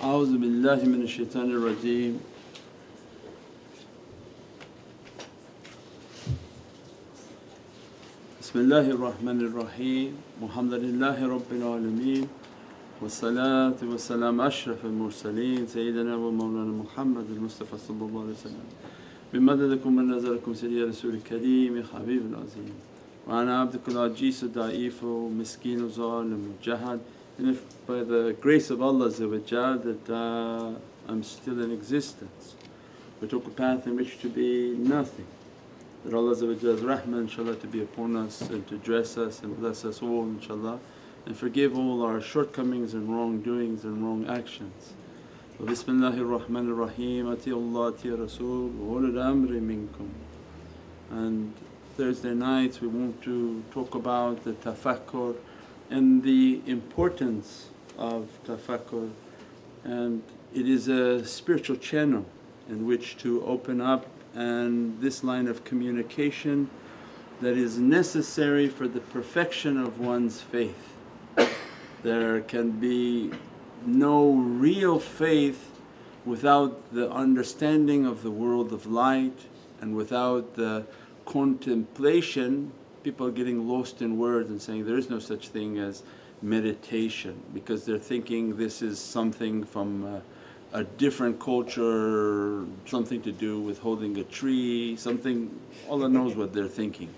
أعوذ بالله من الشيطان الرجيم. بسم الله الرحمن الرحيم. الحمد لله رب العالمين. والصلاة والسلام أشرف المرسلين. سيدنا ومولانا محمد المصطفى صلى الله عليه وسلم. بمددكم ونظركم سيدي رسول الكريم حبيب العظيم. وأنا عبدك العجيز الضعيف ومسكين وظالم وجهد and if by the grace of Allah that uh, I'm still in existence we took a path in which to be nothing that Allah's rahmah inshaAllah to be upon us and to dress us and bless us all inshaAllah and forgive all our shortcomings and wrongdoings and wrong actions. Bismillahir rahmanir rahim ati Allah ati Rasul ulul amri minkum. And Thursday nights we want to talk about the tafakkur and the importance of tafakkur and it is a spiritual channel in which to open up and this line of communication that is necessary for the perfection of one's faith. There can be no real faith without the understanding of the world of light and without the contemplation. People are getting lost in words and saying there is no such thing as meditation because they're thinking this is something from uh, a different culture, something to do with holding a tree, something Allah knows what they're thinking.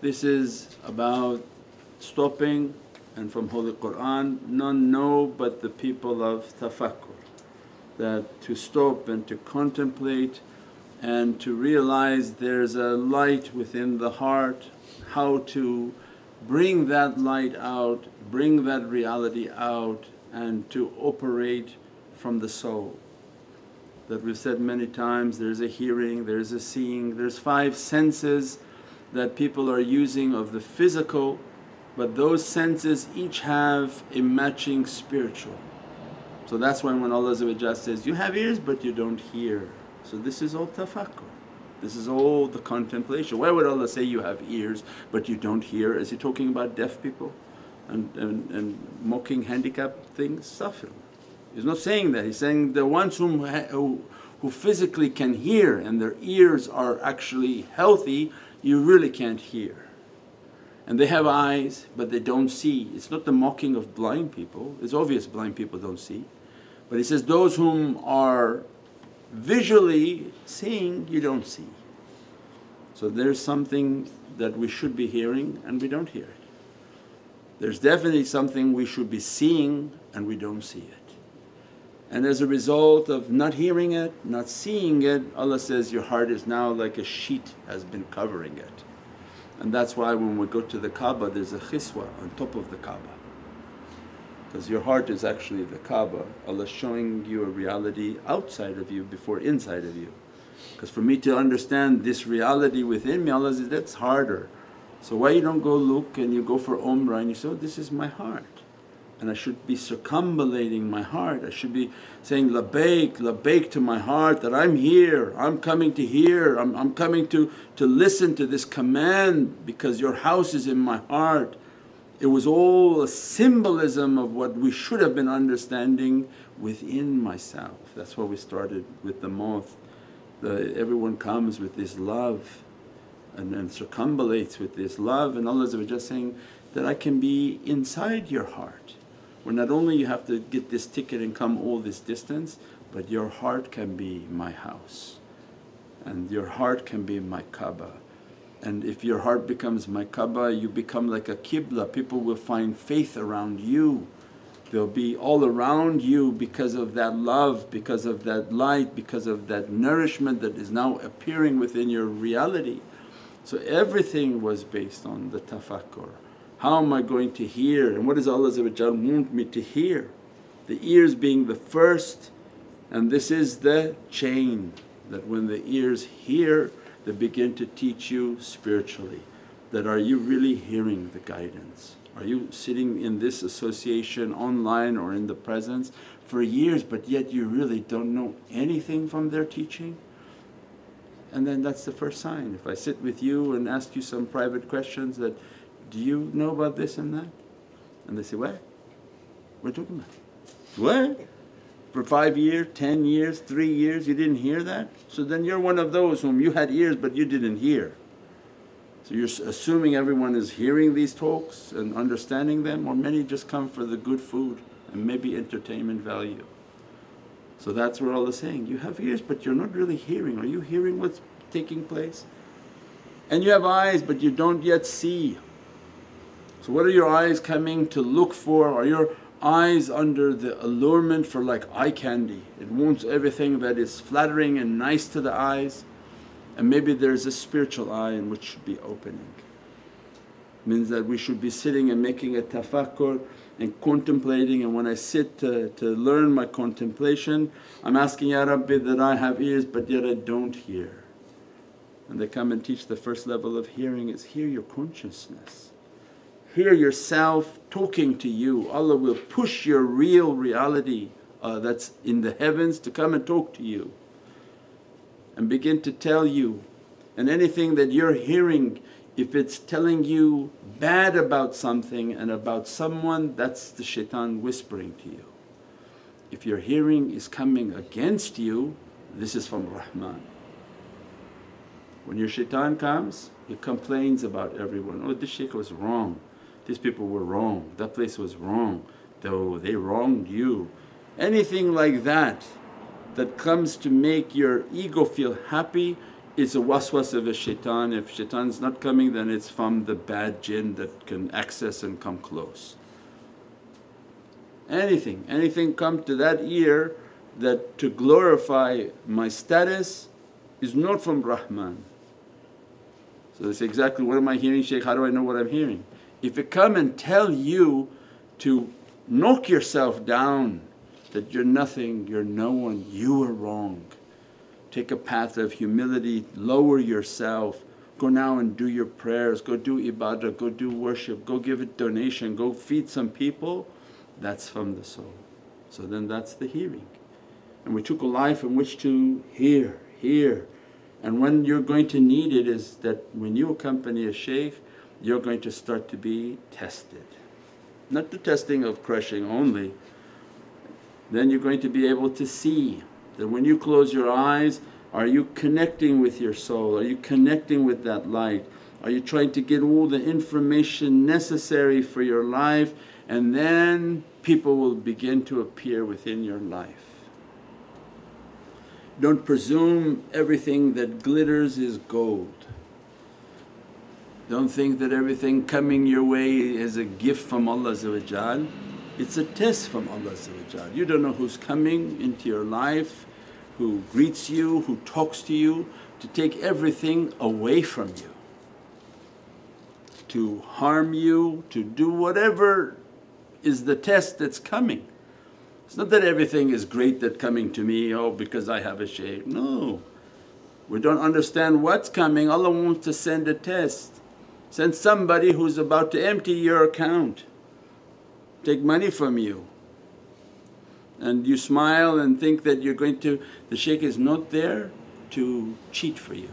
This is about stopping and from Holy Qur'an none know but the people of tafakkur that to stop and to contemplate and to realize there's a light within the heart, how to bring that light out, bring that reality out and to operate from the soul. That we've said many times there's a hearing, there's a seeing, there's five senses that people are using of the physical but those senses each have a matching spiritual. So that's why when Allah says, you have ears but you don't hear. So this is all tafakkur, this is all the contemplation. Why would Allah say, you have ears but you don't hear? Is He talking about deaf people and, and, and mocking handicapped things? Astaghfirullah. He's not saying that, he's saying the ones whom, who, who physically can hear and their ears are actually healthy, you really can't hear. And they have eyes but they don't see. It's not the mocking of blind people, it's obvious blind people don't see. But he says, those whom are visually seeing, you don't see. So there's something that we should be hearing and we don't hear it. There's definitely something we should be seeing and we don't see it. And as a result of not hearing it, not seeing it, Allah says, your heart is now like a sheet has been covering it. And that's why when we go to the Kaaba there's a kiswa on top of the Kaaba because your heart is actually the Kaaba. Allah showing you a reality outside of you before inside of you. Because for me to understand this reality within me Allah says, that's harder. So why you don't go look and you go for umrah and you say, oh this is my heart and I should be circumambulating my heart. I should be saying, labbaik, labbaik to my heart that I'm here, I'm coming to hear, I'm, I'm coming to, to listen to this command because your house is in my heart. It was all a symbolism of what we should have been understanding within myself. That's why we started with the moth. The, everyone comes with this love and, and circumambulates with this love and Allah just saying that I can be inside your heart where not only you have to get this ticket and come all this distance but your heart can be my house and your heart can be my Kaaba. And if your heart becomes my Kaaba you become like a qibla, people will find faith around you. They'll be all around you because of that love, because of that light, because of that nourishment that is now appearing within your reality. So everything was based on the tafakkur. How am I going to hear and what does Allah want me to hear? The ears being the first and this is the chain that when the ears hear they begin to teach you spiritually that are you really hearing the guidance? Are you sitting in this association online or in the presence for years but yet you really don't know anything from their teaching? And then that's the first sign. If I sit with you and ask you some private questions that do you know about this and that? And they say, what? You talking about? What? For five years, ten years, three years, you didn't hear that? So then you're one of those whom you had ears but you didn't hear. So you're assuming everyone is hearing these talks and understanding them or many just come for the good food and maybe entertainment value. So that's what Allah is saying, you have ears but you're not really hearing. Are you hearing what's taking place? And you have eyes but you don't yet see. So what are your eyes coming to look for? Are your eyes under the allurement for like eye candy. It wants everything that is flattering and nice to the eyes and maybe there's a spiritual eye in which should be opening. Means that we should be sitting and making a tafakkur and contemplating and when I sit to, to learn my contemplation I'm asking, Ya Rabbi that I have ears but yet I don't hear. And they come and teach the first level of hearing is hear your consciousness hear yourself talking to you. Allah will push your real reality uh, that's in the heavens to come and talk to you and begin to tell you. And anything that you're hearing, if it's telling you bad about something and about someone, that's the shaitan whispering to you. If your hearing is coming against you, this is from Rahman. When your shaitan comes, he complains about everyone, oh this shaykh was wrong these people were wrong, that place was wrong, though they wronged you. Anything like that that comes to make your ego feel happy is a waswas of a shaitan. If shaitan's not coming then it's from the bad jinn that can access and come close. Anything, anything come to that ear that to glorify my status is not from Rahman. So say, exactly what am I hearing Shaykh, how do I know what I'm hearing? If it come and tell you to knock yourself down that you're nothing, you're no one, you are wrong. Take a path of humility, lower yourself, go now and do your prayers, go do ibadah, go do worship, go give a donation, go feed some people, that's from the soul. So then that's the hearing. And we took a life in which to hear, hear. And when you're going to need it is that when you accompany a shaykh you're going to start to be tested. Not the testing of crushing only, then you're going to be able to see that when you close your eyes are you connecting with your soul, are you connecting with that light, are you trying to get all the information necessary for your life and then people will begin to appear within your life. Don't presume everything that glitters is gold. Don't think that everything coming your way is a gift from Allah it's a test from Allah You don't know who's coming into your life, who greets you, who talks to you to take everything away from you, to harm you, to do whatever is the test that's coming. It's not that everything is great that coming to me, oh because I have a shaykh, no. We don't understand what's coming, Allah wants to send a test. Send somebody who's about to empty your account, take money from you and you smile and think that you're going to… the shaykh is not there to cheat for you.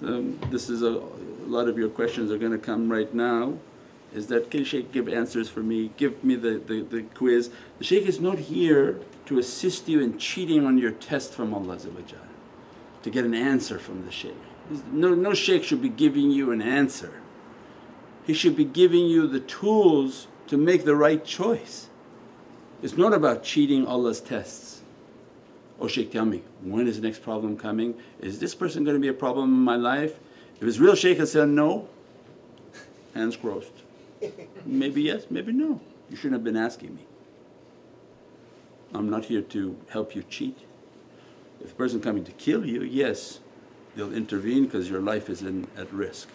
So this is a, a lot of your questions are going to come right now is that, can shaykh give answers for me, give me the, the, the quiz. The shaykh is not here to assist you in cheating on your test from Allah to get an answer from the shaykh. No, no shaykh should be giving you an answer. He should be giving you the tools to make the right choice. It's not about cheating Allah's tests. Oh shaykh tell me, when is the next problem coming? Is this person going to be a problem in my life? If it's real shaykh I said, no, hands crossed. maybe yes, maybe no. You shouldn't have been asking me. I'm not here to help you cheat. If the person coming to kill you, yes, they'll intervene because your life is in, at risk.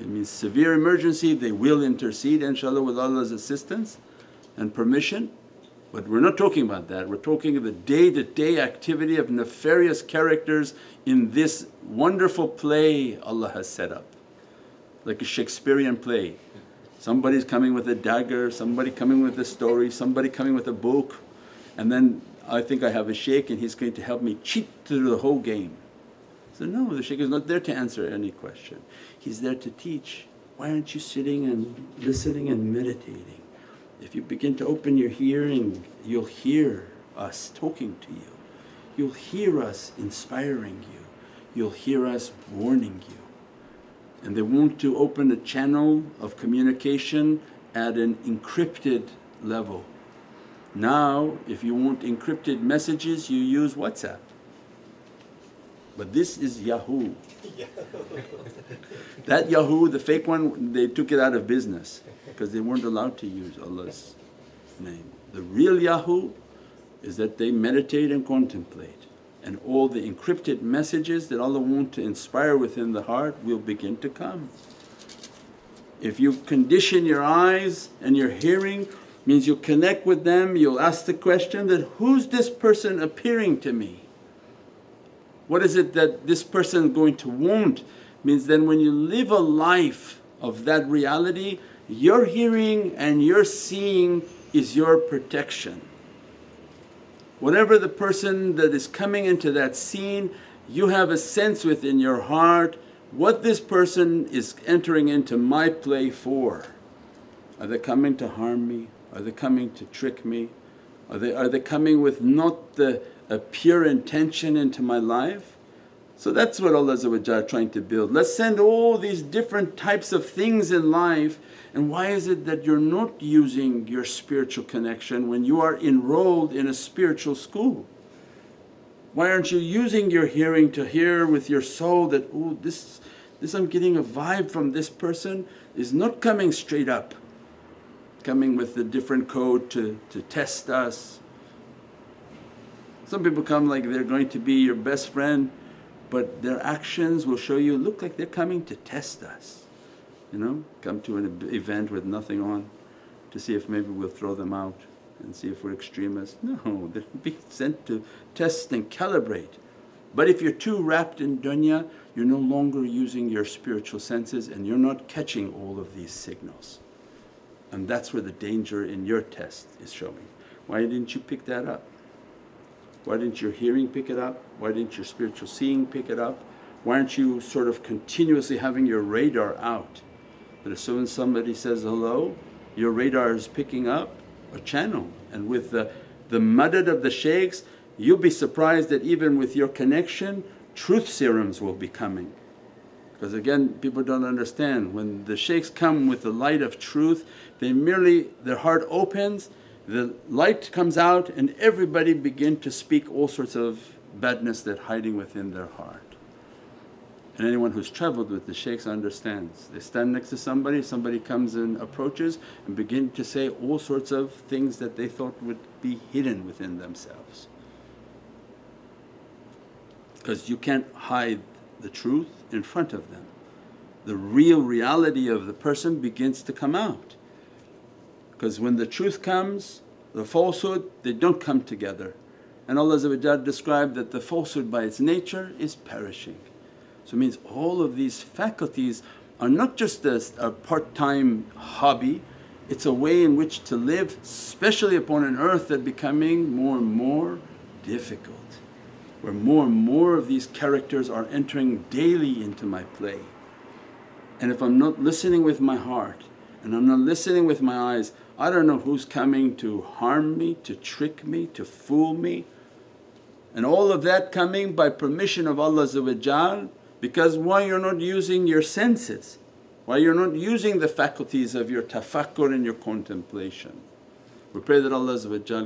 It means severe emergency, they will intercede inshaAllah with Allah's assistance and permission. But we're not talking about that, we're talking of the day to day activity of nefarious characters in this wonderful play Allah has set up. Like a Shakespearean play. Somebody's coming with a dagger, somebody coming with a story, somebody coming with a book, and then I think I have a shaykh and he's going to help me cheat through the whole game. So no, the shaykh is not there to answer any question, he's there to teach. Why aren't you sitting and listening and meditating? If you begin to open your hearing, you'll hear us talking to you. You'll hear us inspiring you. You'll hear us warning you. And they want to open a channel of communication at an encrypted level. Now if you want encrypted messages you use WhatsApp. But this is Yahoo. that Yahoo, the fake one, they took it out of business because they weren't allowed to use Allah's name. The real Yahoo is that they meditate and contemplate and all the encrypted messages that Allah wants to inspire within the heart will begin to come. If you condition your eyes and your hearing means you'll connect with them, you'll ask the question that, who's this person appearing to me? What is it that this person is going to want? Means then when you live a life of that reality, your hearing and your seeing is your protection. Whatever the person that is coming into that scene, you have a sense within your heart what this person is entering into my play for. Are they coming to harm me? Are they coming to trick me? Are they, are they coming with not the a pure intention into my life. So that's what Allah is trying to build. Let's send all these different types of things in life and why is it that you're not using your spiritual connection when you are enrolled in a spiritual school? Why aren't you using your hearing to hear with your soul that, oh this, this I'm getting a vibe from this person is not coming straight up, coming with a different code to, to test us, some people come like they're going to be your best friend but their actions will show you, look like they're coming to test us. You know, come to an event with nothing on to see if maybe we'll throw them out and see if we're extremists. No, they're being sent to test and calibrate. But if you're too wrapped in dunya, you're no longer using your spiritual senses and you're not catching all of these signals. And that's where the danger in your test is showing. Why didn't you pick that up? Why didn't your hearing pick it up? Why didn't your spiritual seeing pick it up? Why aren't you sort of continuously having your radar out? That as soon as somebody says hello, your radar is picking up a channel and with the, the madad of the shaykhs you'll be surprised that even with your connection truth serums will be coming. Because again people don't understand when the shaykhs come with the light of truth they merely their heart opens the light comes out and everybody begin to speak all sorts of badness that hiding within their heart. And anyone who's travelled with the shaykhs understands. They stand next to somebody, somebody comes and approaches and begin to say all sorts of things that they thought would be hidden within themselves. Because you can't hide the truth in front of them. The real reality of the person begins to come out. Because when the truth comes, the falsehood they don't come together. And Allah described that the falsehood by its nature is perishing. So it means all of these faculties are not just a, a part-time hobby, it's a way in which to live especially upon an earth that becoming more and more difficult where more and more of these characters are entering daily into my play. And if I'm not listening with my heart and I'm not listening with my eyes I don't know who's coming to harm me, to trick me, to fool me. And all of that coming by permission of Allah because why you're not using your senses, why you're not using the faculties of your tafakkur and your contemplation. We pray that Allah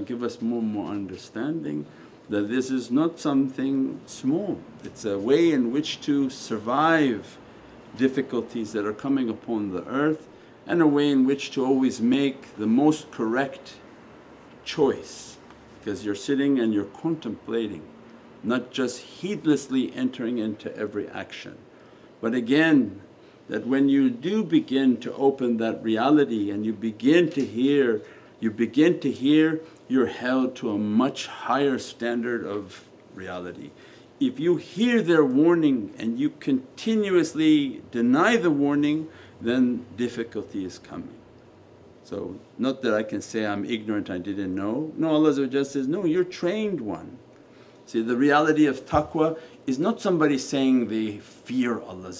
give us more and more understanding that this is not something small, it's a way in which to survive difficulties that are coming upon the earth and a way in which to always make the most correct choice because you're sitting and you're contemplating not just heedlessly entering into every action. But again that when you do begin to open that reality and you begin to hear, you begin to hear you're held to a much higher standard of reality. If you hear their warning and you continuously deny the warning then difficulty is coming. So not that I can say I'm ignorant, I didn't know. No Allah says, no you're trained one. See the reality of taqwa is not somebody saying they fear Allah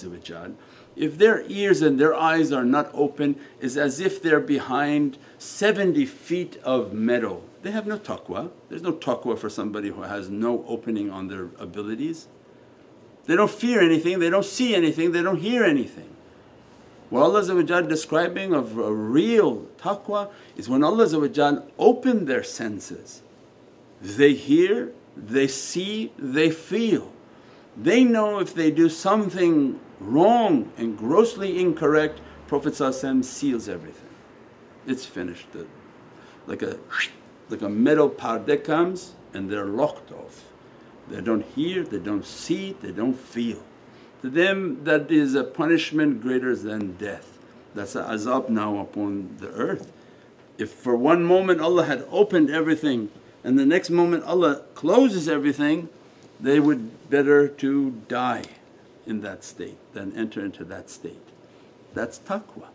if their ears and their eyes are not open is as if they're behind 70 feet of metal they have no taqwa. There's no taqwa for somebody who has no opening on their abilities. They don't fear anything, they don't see anything, they don't hear anything. What Allah describing of a real taqwa is when Allah open their senses. They hear, they see, they feel. They know if they do something wrong and grossly incorrect, Prophet seals everything. It's finished. Like a like a metal parda comes and they're locked off. They don't hear, they don't see, they don't feel. To them that is a punishment greater than death. That's a azab now upon the earth. If for one moment Allah had opened everything and the next moment Allah closes everything, they would better to die in that state than enter into that state. That's taqwa.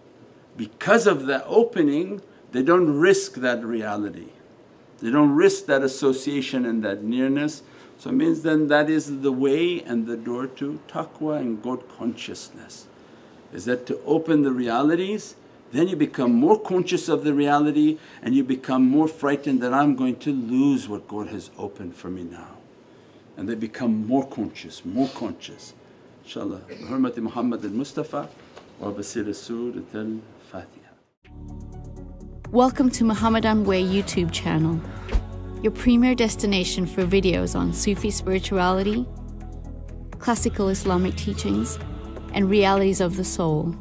Because of that opening they don't risk that reality. They don't risk that association and that nearness. So it means then that is the way and the door to taqwa and God consciousness. Is that to open the realities then you become more conscious of the reality and you become more frightened that I'm going to lose what God has opened for me now. And they become more conscious, more conscious. InshaAllah, Hurmati Muhammad al Mustafa wa bi sirri Surat al Fatiha. Welcome to Muhammadan Way YouTube channel, your premier destination for videos on Sufi spirituality, classical Islamic teachings, and realities of the soul.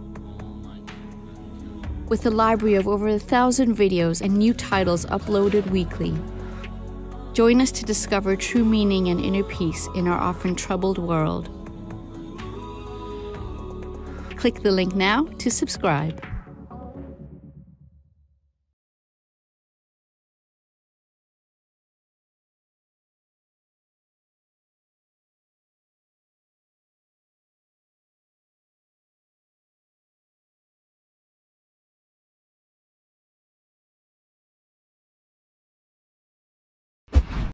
With a library of over a thousand videos and new titles uploaded weekly. Join us to discover true meaning and inner peace in our often troubled world. Click the link now to subscribe.